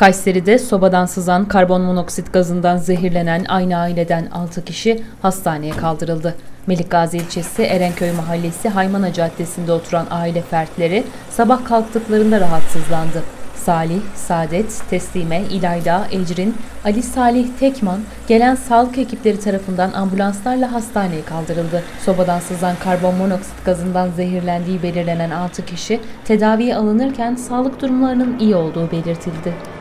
Kayseri'de sobadan sızan karbon monoksit gazından zehirlenen aynı aileden 6 kişi hastaneye kaldırıldı. Melikgazi ilçesi Erenköy Mahallesi Haymana Caddesi'nde oturan aile fertleri sabah kalktıklarında rahatsızlandı. Salih, Saadet, Teslime, İlayda, Ecrin, Ali Salih Tekman gelen sağlık ekipleri tarafından ambulanslarla hastaneye kaldırıldı. Sobadan sızan karbon monoksit gazından zehirlendiği belirlenen 6 kişi tedaviye alınırken sağlık durumlarının iyi olduğu belirtildi.